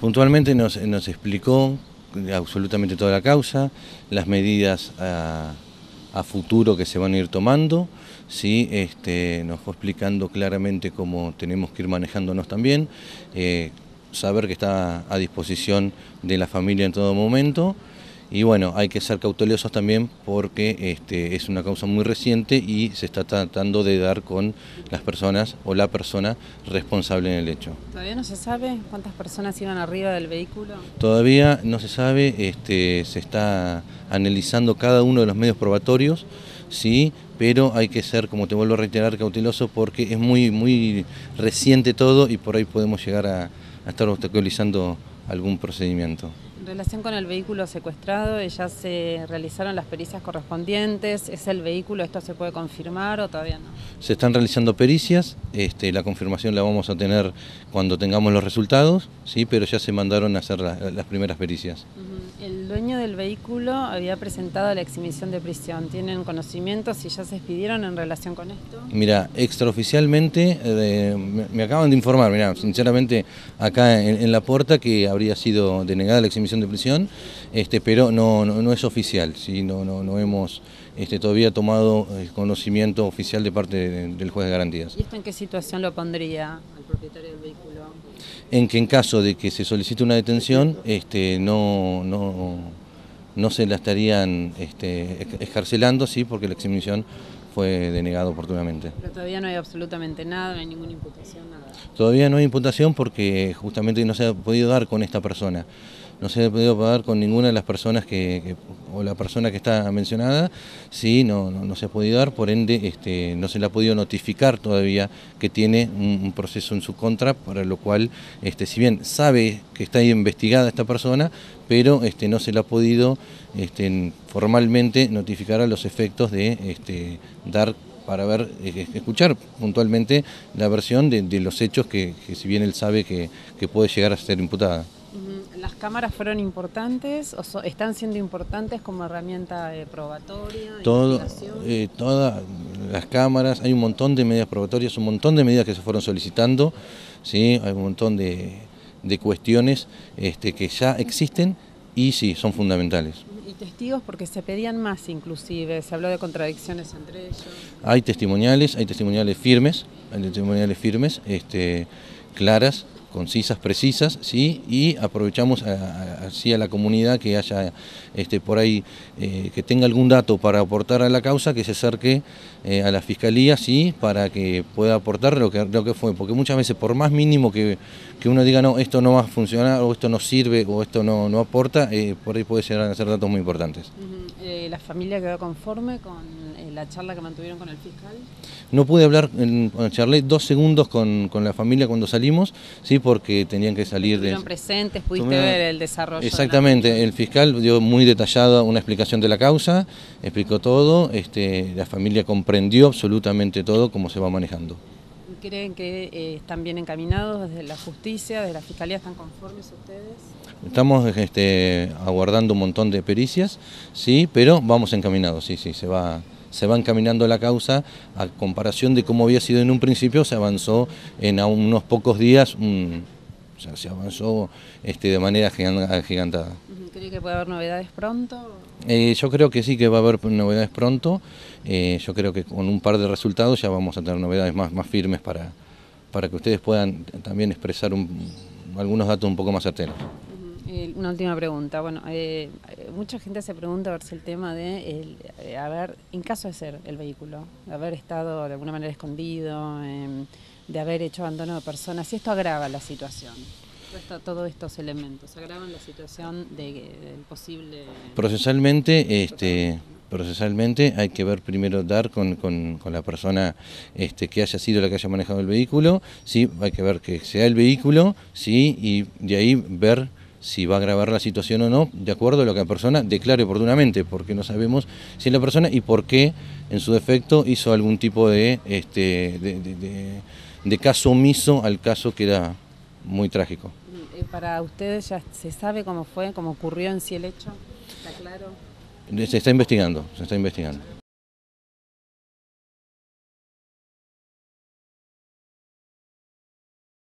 Puntualmente nos, explicó absolutamente toda la causa, las medidas a, futuro que se van a ir tomando, ¿sí? este, nos fue explicando claramente cómo tenemos que ir manejándonos también, eh, saber que está a disposición de la familia en todo momento, y bueno, hay que ser cautelosos también porque este, es una causa muy reciente y se está tratando de dar con las personas o la persona responsable en el hecho. ¿Todavía no se sabe cuántas personas iban arriba del vehículo? Todavía no se sabe, este, se está analizando cada uno de los medios probatorios, sí, pero hay que ser, como te vuelvo a reiterar, cauteloso porque es muy, muy reciente todo y por ahí podemos llegar a, a estar obstaculizando algún procedimiento. En relación con el vehículo secuestrado, ya se realizaron las pericias correspondientes. ¿Es el vehículo? ¿Esto se puede confirmar o todavía no? Se están realizando pericias, este, la confirmación la vamos a tener cuando tengamos los resultados, sí, pero ya se mandaron a hacer las primeras pericias. El dueño del vehículo había presentado la exhibición de prisión. ¿Tienen conocimiento si ya se expidieron en relación con esto? Mira, extraoficialmente eh, me, acaban de informar, mira, sinceramente acá en, la puerta que habría sido denegada la exhibición de prisión, este, pero no, no, es oficial, ¿sí? no, no, no hemos este, todavía tomado eh, conocimiento oficial de parte del juez de garantías. ¿Y esto en qué situación lo pondría al propietario del vehículo? En que en caso de que se solicite una detención, este, no, no, no se la estarían este, escarcelando, sí, porque la exhibición fue denegada oportunamente. Pero todavía no hay absolutamente nada, no hay ninguna imputación, nada. Todavía no hay imputación porque justamente no se ha podido dar con esta persona no se ha podido pagar con ninguna de las personas que, o la persona que está mencionada, sí, no, no, se ha podido dar, por ende este, no se le ha podido notificar todavía que tiene un, proceso en su contra, para lo cual, este, si bien sabe que está investigada esta persona, pero este, no se le ha podido este, formalmente notificar a los efectos de este, dar para ver, eh, escuchar puntualmente la versión de, los hechos que, si bien él sabe que puede llegar a ser imputada. ¿Las cámaras fueron importantes o están siendo importantes como herramienta probatoria? Todo, eh, todas las cámaras, hay un montón de medidas probatorias, un montón de medidas que se fueron solicitando, ¿sí? hay un montón de, cuestiones este, que ya existen y sí, son fundamentales. ¿Y testigos? Porque se pedían más inclusive, se habló de contradicciones entre ellos. Hay testimoniales, hay testimoniales firmes, hay testimoniales firmes, este, claras, concisas, precisas, ¿sí? y aprovechamos así a la comunidad que haya este, por ahí, eh, que tenga algún dato para aportar a la causa, que se acerque eh, a la Fiscalía, ¿sí? para que pueda aportar lo que, lo que fue, porque muchas veces por más mínimo que, uno diga, no, esto no va a funcionar, o esto no sirve, o esto no, no aporta, eh, por ahí puede ser a ser datos muy importantes. ¿La familia quedó conforme con la charla que mantuvieron con el fiscal? No pude hablar, charlé dos segundos con, la familia cuando salimos, sí, porque tenían que salir de... presentes? ¿Pudiste ver el desarrollo? Exactamente, el fiscal dio muy detallada una explicación de la causa, explicó todo, este, la familia comprendió absolutamente todo cómo se va manejando. ¿Creen que eh, están bien encaminados desde la justicia, desde la fiscalía? ¿Están conformes ustedes? Estamos este, aguardando un montón de pericias, sí, pero vamos encaminados, sí, sí, se va, se va encaminando la causa, a comparación de cómo había sido en un principio, se avanzó en unos pocos días, se avanzó este, de manera agigantada. ¿Cree que puede haber novedades pronto? Eh, yo creo que sí que va a haber novedades pronto, eh, yo creo que con un par de resultados ya vamos a tener novedades más, más firmes para, para que ustedes puedan también expresar algunos datos un poco más certeros. Una última pregunta. Bueno, eh, mucha gente se pregunta a ver si el tema de eh, haber, en caso de ser el vehículo, de haber estado de alguna manera escondido, em, de haber hecho abandono de personas, si esto agrava la situación. todos estos elementos agravan la situación del posible. Procesalmente, este, procesalmente hay que ver primero dar con, la persona este, que haya sido la que haya manejado el vehículo, sí, hay que ver que sea el vehículo, sí, y de ahí ver si va a agravar la situación o no, de acuerdo a lo que la persona declare oportunamente, porque no sabemos si es la persona y por qué en su defecto hizo algún tipo de, este, de, caso omiso al caso que era muy trágico. ¿Para ustedes ya se sabe cómo fue, cómo ocurrió en sí el hecho? ¿Está claro? Se está investigando, se está investigando.